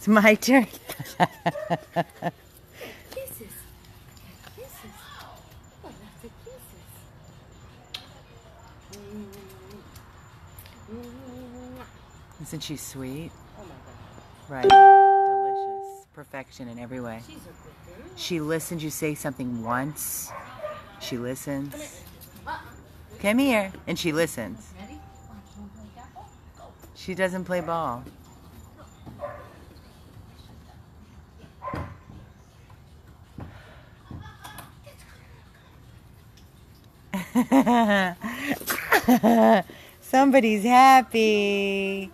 It's my turn. Kisses. Kisses. Oh, lots of kisses. Isn't she sweet? Oh my Right. Delicious. Perfection in every way. god. She's a good girl. She listens. You say something once. She listens. Come here. Uh. And she listens. She doesn't play ball. Somebody's happy.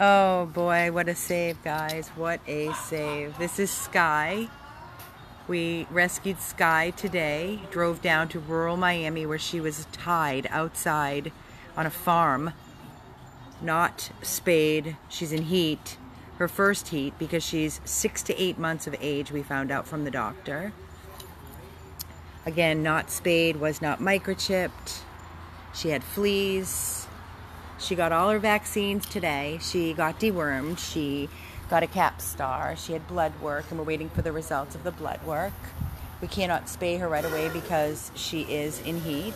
Oh boy, what a save, guys. What a save. This is Skye. We rescued Skye today, drove down to rural Miami where she was tied outside on a farm not spayed. She's in heat, her first heat, because she's six to eight months of age, we found out from the doctor. Again, not spayed, was not microchipped. She had fleas. She got all her vaccines today. She got dewormed. She got a Capstar. She had blood work, and we're waiting for the results of the blood work. We cannot spay her right away because she is in heat.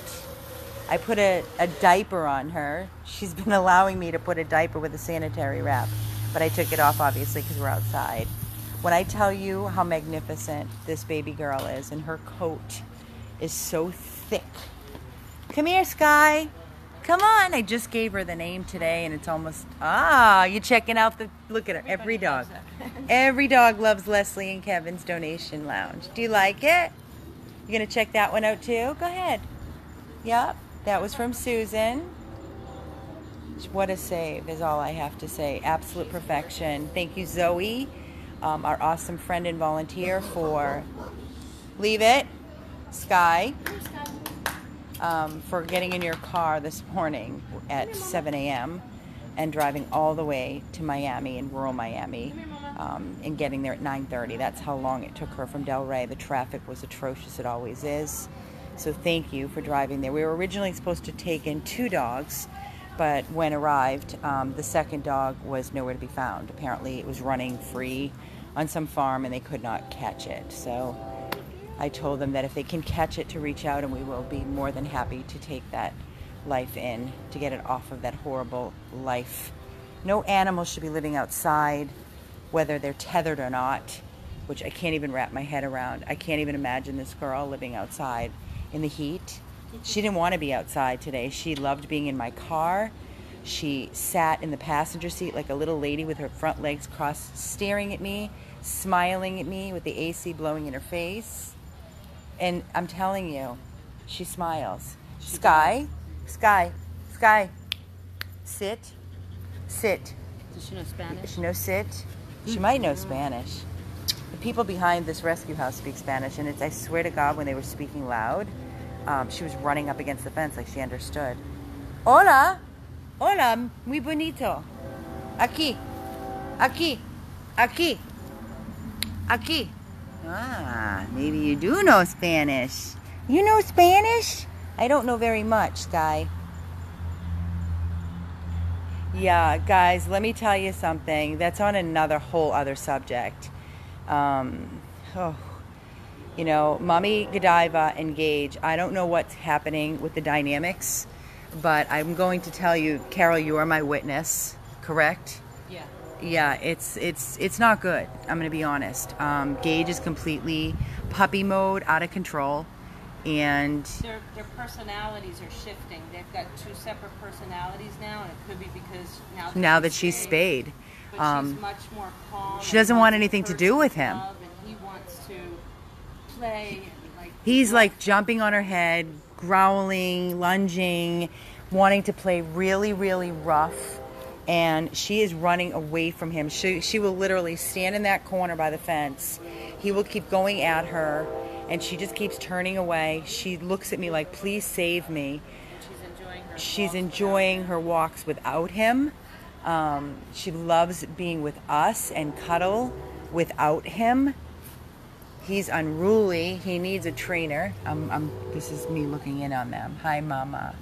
I put a, a diaper on her. She's been allowing me to put a diaper with a sanitary wrap, but I took it off obviously because we're outside. When I tell you how magnificent this baby girl is, and her coat is so thick. Come here, Skye. Come on. I just gave her the name today, and it's almost ah. You checking out the look at her. Every dog, every dog loves Leslie and Kevin's donation lounge. Do you like it? You gonna check that one out too? Go ahead. Yep, that was from Susan. What a save is all I have to say. Absolute perfection. Thank you, Zoe, um, our awesome friend and volunteer, for leave it, Skye, um, for getting in your car this morning at 7 a.m. and driving all the way to Miami in rural Miami um, and getting there at 9:30. That's how long it took her from Delray. The traffic was atrocious. It always is. So thank you for driving there. We were originally supposed to take in two dogs, but when arrived, um, the second dog was nowhere to be found. Apparently, it was running free on some farm and they could not catch it. So I told them that if they can catch it, to reach out, and we will be more than happy to take that life in to get it off of that horrible life. No animal should be living outside, whether they're tethered or not, which I can't even wrap my head around. I can't even imagine this girl living outside in the heat. She didn't want to be outside today. She loved being in my car. She sat in the passenger seat like a little lady with her front legs crossed, staring at me, smiling at me with the AC blowing in her face. And I'm telling you, she smiles. Skye, Skye, Skye, sit, sit. Does she know Spanish? She knows sit. She might know Spanish. The people behind this rescue house speak Spanish, and it's, I swear to God, when they were speaking loud, um, she was running up against the fence like she understood. Hola, hola, muy bonito. Aquí, aquí, aquí, aquí. Ah, maybe you do know Spanish. You know Spanish? I don't know very much, Guy. Yeah, guys, let me tell you something. That's on another whole other subject. Um, oh, you know, Mommy Godiva and Gage, I don't know what's happening with the dynamics, but I'm going to tell you, Carol, you are my witness, correct? Yeah. It's it's it's not good. I'm going to be honest. Um, Gage is completely puppy mode, out of control, and Their, their personalities are shifting. They've got two separate personalities now, and it could be because now that, now that she's spayed, but um, she's much more calm. she and doesn't want anything to do with him. love, and he wants to play. And, like He's like jumping on her head, growling, lunging, wanting to play really, really rough. And she is running away from him. She, she will literally stand in that corner by the fence. He will keep going at her, and she just keeps turning away. She looks at me like, please save me. she's enjoying her. She's walks enjoying her walks without him. Um, she loves being with us and cuddle without him. He's unruly. He needs a trainer. Um, um, this is me looking in on them. Hi, Mama.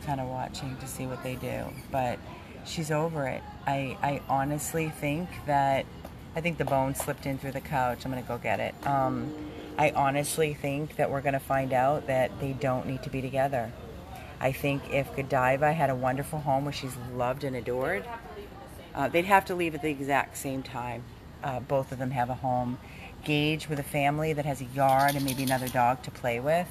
Kind of watching to see what they do. But she's over it. I, I honestly think that I think the bone slipped in through the couch. I'm gonna go get it. Um, I honestly think that we're gonna find out that they don't need to be together. I think if Godiva had a wonderful home where she's loved and adored, uh, they'd have to leave at the exact same time. Uh, both of them have a home. Gage with a family that has a yard and maybe another dog to play with.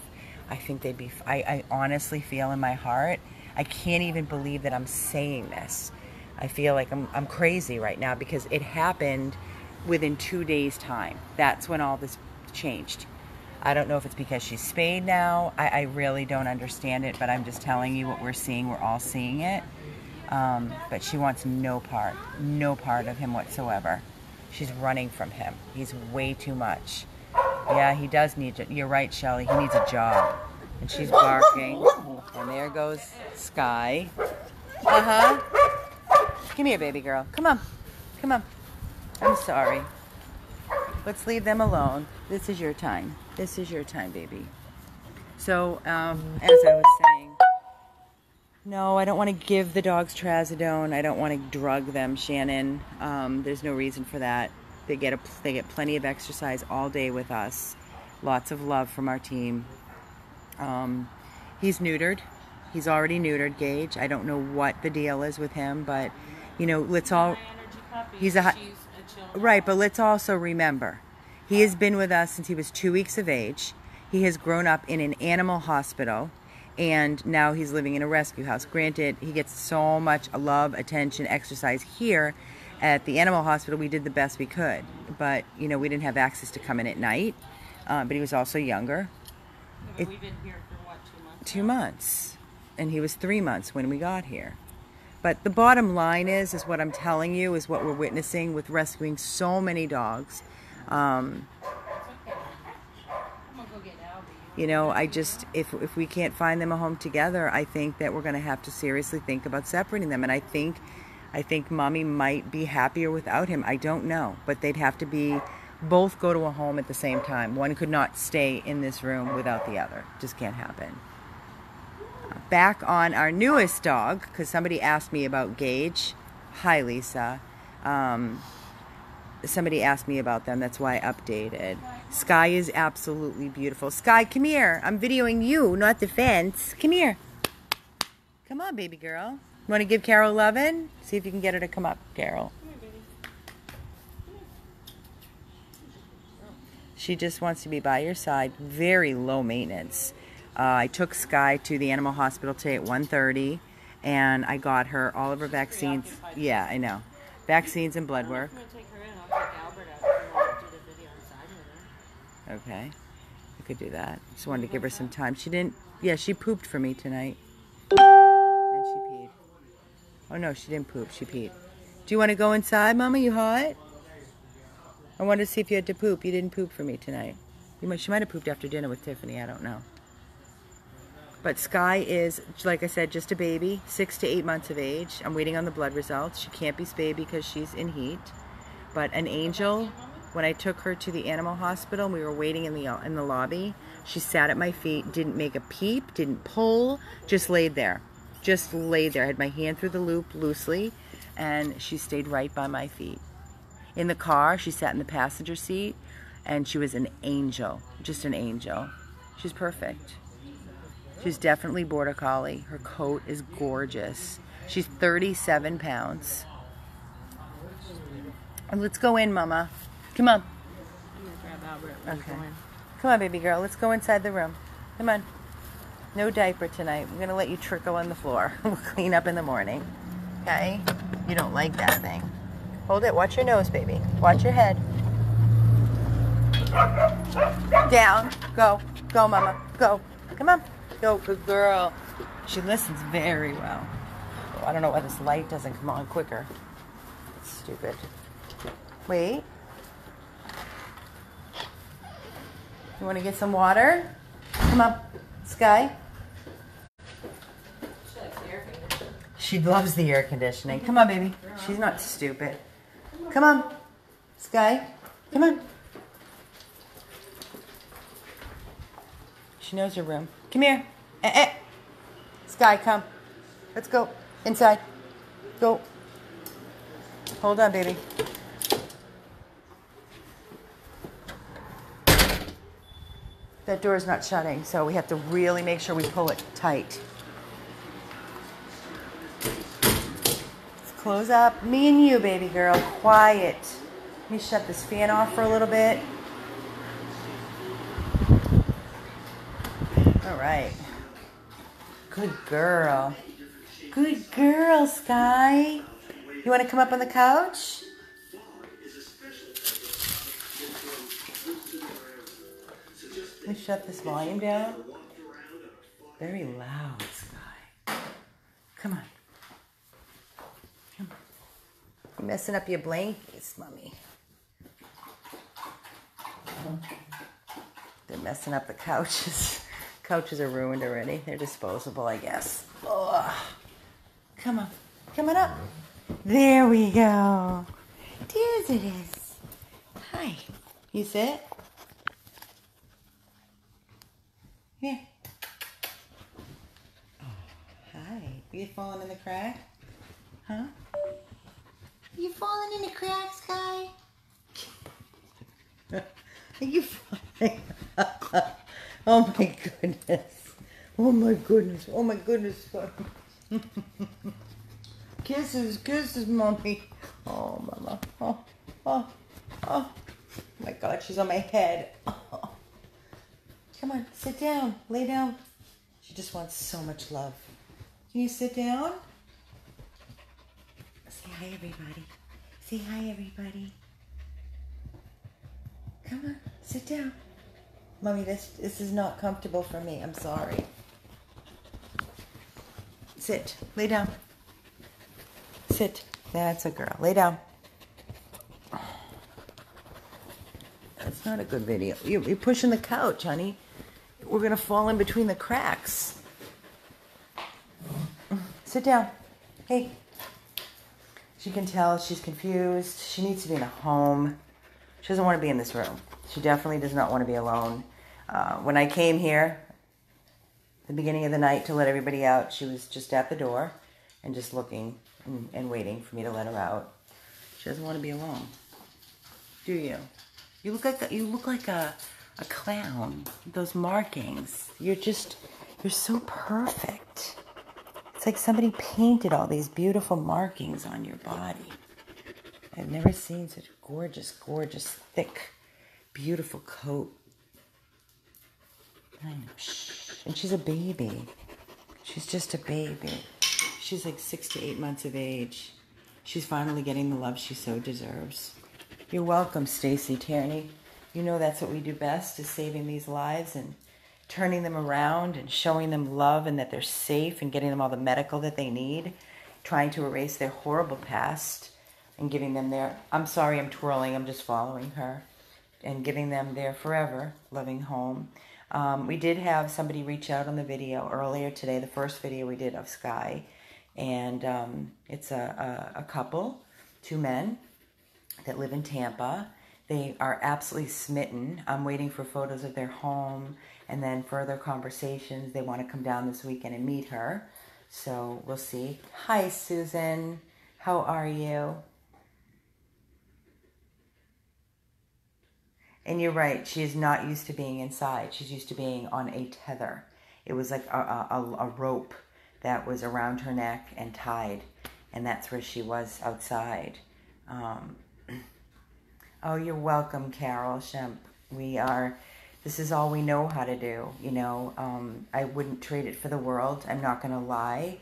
I think they'd be. I, I honestly feel in my heart. I can't even believe that I'm saying this. I feel like I'm, I'm crazy right now because it happened within two days' time. That's when all this changed. I don't know if it's because she's spayed now. I, I really don't understand it, but I'm just telling you what we're seeing. We're all seeing it. Um, but she wants no part, no part of him whatsoever. She's running from him. He's way too much. Yeah, he does need to. You're right, Shelly. He needs a job. And she's barking. And there goes Skye. Uh huh. Come here, baby girl. Come on. Come on. I'm sorry. Let's leave them alone. This is your time. This is your time, baby. So, um, as I was saying, no, I don't want to give the dogs trazodone. I don't want to drug them, Shannon. Um, there's no reason for that. They get a, they get plenty of exercise all day with us. Lots of love from our team. Um, he's neutered. He's already neutered, Gage. I don't know what the deal is with him, but you know, let's all. He's a a. Right, but let's also remember, he has been with us since he was two weeks of age. He has grown up in an animal hospital, and now he's living in a rescue house. Granted, he gets so much love, attention, exercise here. At the animal hospital, we did the best we could, but you know, we didn't have access to come in at night. Um, but he was also younger, But We've been here for what, two months? two months, and he was three months when we got here. But the bottom line is, is what I'm telling you is what we're witnessing with rescuing so many dogs. Um, I'm gonna go get Albie. you know, I just if if we can't find them a home together, I think that we're going to have to seriously think about separating them. And I think, I think mommy might be happier without him. I don't know, but they'd have to be both go to a home at the same time. One could not stay in this room without the other. Just can't happen. Back on our newest dog, because somebody asked me about Gage. Hi, Lisa. Um, somebody asked me about them. That's why I updated. Skye is absolutely beautiful. Skye, come here. I'm videoing you, not the fence. Come here. Come on, baby girl. You want to give Carol lovin'? See if you can get her to come up, Carol. She just wants to be by your side. Very low maintenance. Uh, I took Skye to the animal hospital today at 1.30, and I got her all of her vaccines. Yeah, I know. Vaccines and blood work. Okay. I could do that. Just wanted to give her some time. She didn't. Yeah, she pooped for me tonight. Oh no, she didn't poop. She peed. Do you want to go inside, Mama? You hot? I wanted to see if you had to poop. You didn't poop for me tonight. You might. She might have pooped after dinner with Tiffany. I don't know. But Skye is, like I said, just a baby, six to eight months of age. I'm waiting on the blood results. She can't be spayed because she's in heat. But an angel, when I took her to the animal hospital, we were waiting in the in the lobby. She sat at my feet, didn't make a peep, didn't pull, just laid there, just laid there. I had my hand through the loop loosely, and she stayed right by my feet. In the car, she sat in the passenger seat, and she was an angel, just an angel. She's perfect. She's definitely border collie. Her coat is gorgeous. She's 37 pounds. Let's go in, Mama. Come on. I'm gonna grab Albert. and Okay. Come on, baby girl. Let's go inside the room. Come on. No diaper tonight. We're going to let you trickle on the floor. we'll clean up in the morning. Okay? You don't like that thing. Hold it. Watch your nose, baby. Watch your head. Down. Go. Go, Mama. Go. Come on. Go, good girl. She listens very well. Oh, I don't know why this light doesn't come on quicker. It's stupid. Wait. You want to get some water? Come on, Skye. She loves the air conditioning. Come on, baby. She's not stupid. Come on, Skye. Come on. She knows her room. Come here. Eh, eh. Skye, come. Let's go. Inside. Go. Hold on, baby. That door is not shutting, so we have to really make sure we pull it tight. Let's close up. Me and you, baby girl. Quiet. Let me shut this fan off for a little bit. All right. Good girl. Good girl, Skye. You want to come up on the couch? Let me shut this volume down. Very loud, Skye. Come on. Come on. You're messing up your blankets, Mommy. They're messing up the couches. Couches are ruined already. They're disposable, I guess. Ugh. Come on. Come on up. There we go. There's it is. Hi. You sit? Here. Oh, hi. You falling in the crack? Huh? You falling in the crack, Skye? Are you falling? oh my goodness. Oh my goodness. Oh my goodness. kisses, kisses, mommy. Oh, mama. Oh, oh, oh, oh. My God, she's on my head. Oh. Come on, sit down. Lay down. She just wants so much love. Can you sit down? Say hi, everybody. Say hi, everybody. Come on, sit down. Mommy, this this is not comfortable for me. I'm sorry. Sit. Lay down. Sit. That's a girl. Lay down. That's not a good video. You're, you're pushing the couch, honey. We're going to fall in between the cracks. Sit down. Hey. She can tell she's confused. She needs to be in a home. She doesn't want to be in this room. She definitely does not want to be alone. Uh, when I came here, the beginning of the night to let everybody out, she was just at the door and just looking and, and waiting for me to let her out. She doesn't want to be alone. Do you? You look like a, you look like a a clown. Those markings. You're just you're so perfect. It's like somebody painted all these beautiful markings on your body. I've never seen such a gorgeous, gorgeous, thick, beautiful coat. And she's a baby. She's just a baby. She's like six to eight months of age. She's finally getting the love she so deserves. You're welcome, Stacy Tierney. You know that's what we do best is saving these lives and turning them around and showing them love and that they're safe and getting them all the medical that they need, trying to erase their horrible past and giving them their I'm sorry I'm twirling, I'm just following her and giving them their forever loving home. Um, we did have somebody reach out on the video earlier today, the first video we did of Skye, and um, it's a, a, a couple, two men that live in Tampa. They are absolutely smitten. I'm waiting for photos of their home and then further conversations. They want to come down this weekend and meet her. So we'll see. Hi, Susan. How are you? And you're right, she is not used to being inside. She's used to being on a tether. It was like a, a, a rope that was around her neck and tied, and that's where she was outside. Um, oh, you're welcome, Carol Shemp. We are, this is all we know how to do. You know, um, I wouldn't trade it for the world. I'm not going to lie.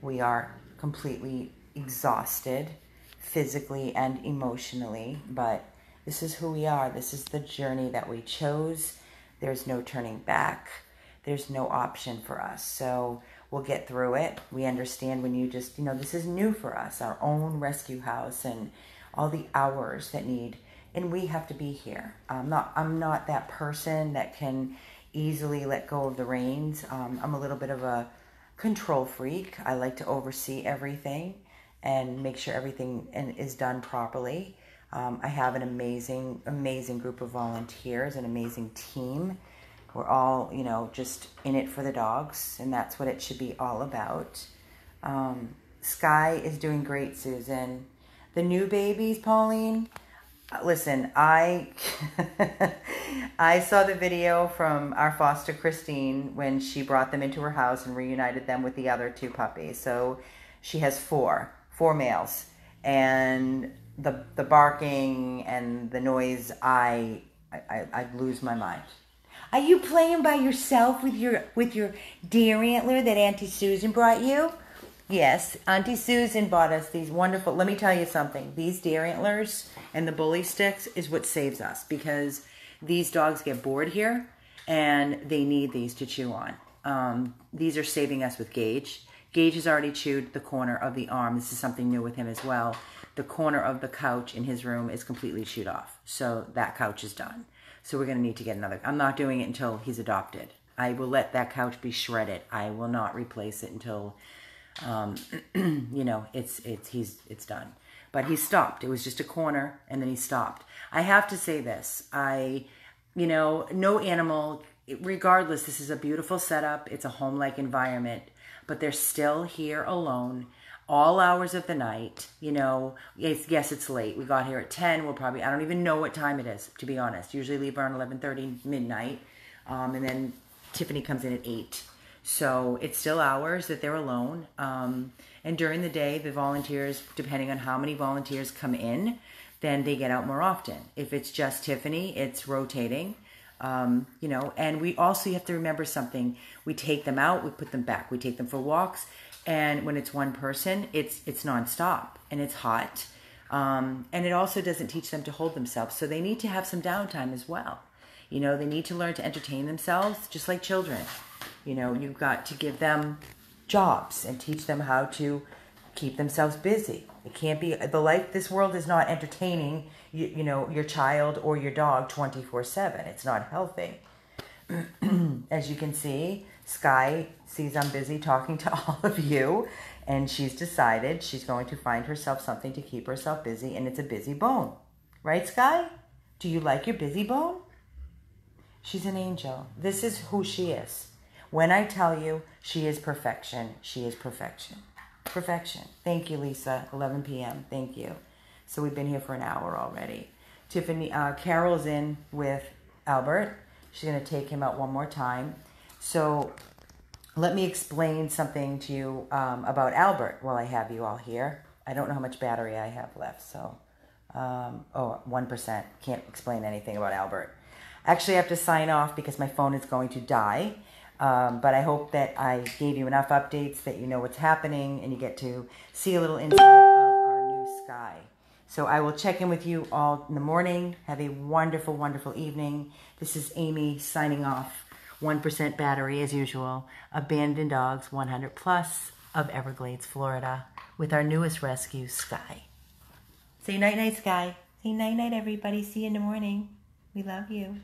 We are completely exhausted physically and emotionally, but this is who we are. This is the journey that we chose. There's no turning back. There's no option for us. So we'll get through it. We understand when you just, you know, this is new for us, our own rescue house and all the hours that need and we have to be here. I'm not I'm not that person that can easily let go of the reins. Um, I'm a little bit of a control freak. I like to oversee everything and make sure everything is done properly. Um, I have an amazing, amazing group of volunteers, an amazing team. We're all, you know, just in it for the dogs, and that's what it should be all about. Um, Skye is doing great, Susan. The new babies, Pauline. Listen, I I saw the video from our foster Christine when she brought them into her house and reunited them with the other two puppies. So she has four, four males, and the the barking and the noise, I I, I lose my mind. Are you playing by yourself with your with your deer antler that Auntie Susan brought you? Yes, Auntie Susan bought us these wonderful. Let me tell you something. These deer antlers and the bully sticks is what saves us because these dogs get bored here and they need these to chew on. Um, these are saving us with Gage. Gage has already chewed the corner of the arm. This is something new with him as well. The corner of the couch in his room is completely chewed off. So that couch is done. So we're going to need to get another. I'm not doing it until he's adopted. I will let that couch be shredded. I will not replace it until um, you know, it's it's he's it's done. But he stopped. It was just a corner, and then he stopped. I have to say this. I, you know, no animal. Regardless, this is a beautiful setup. It's a home-like environment, but they're still here alone, all hours of the night. You know, yes, yes, it's late. We got here at ten. We'll probably. I don't even know what time it is, to be honest. Usually leave around eleven thirty, midnight, um, and then Tiffany comes in at eight. So it's still hours that they're alone. Um, and during the day, the volunteers, depending on how many volunteers come in, then they get out more often. If it's just Tiffany, it's rotating. Um, you know, and we also you have to remember something. We take them out, we put them back. We take them for walks, and when it's one person, it's it's nonstop and it's hot. Um, and it also doesn't teach them to hold themselves. So they need to have some downtime as well. You know, they need to learn to entertain themselves just like children. You know, you've got to give them jobs and teach them how to keep themselves busy. It can't be the life. This world is not entertaining. You, you know, your child or your dog twenty four seven. It's not healthy. As you can see, Skye sees I'm busy talking to all of you, and she's decided she's going to find herself something to keep herself busy, and it's a busy bone. Right, Skye? Do you like your busy bone? She's an angel. This is who she is. When I tell you she is perfection, she is perfection. Perfection. Thank you, Lisa. 11 p.m. Thank you. So we've been here for an hour already. Tiffany, uh, Carol's in with Albert. She's going to take him out one more time. So let me explain something to you um, about Albert while I have you all here. I don't know how much battery I have left, so um, oh, 1%. Can't explain anything about Albert. Actually, I have to sign off because my phone is going to die. Um, but I hope that I gave you enough updates that you know what's happening and you get to see a little insight of our new Skye. So I will check in with you all in the morning. Have a wonderful, wonderful evening. This is Amy signing off. 1% battery as usual. Abandoned Dogs 100 Plus of Everglades, Florida, with our newest rescue, Skye. Say night night, Skye. Say night night, everybody. See you in the morning. We love you.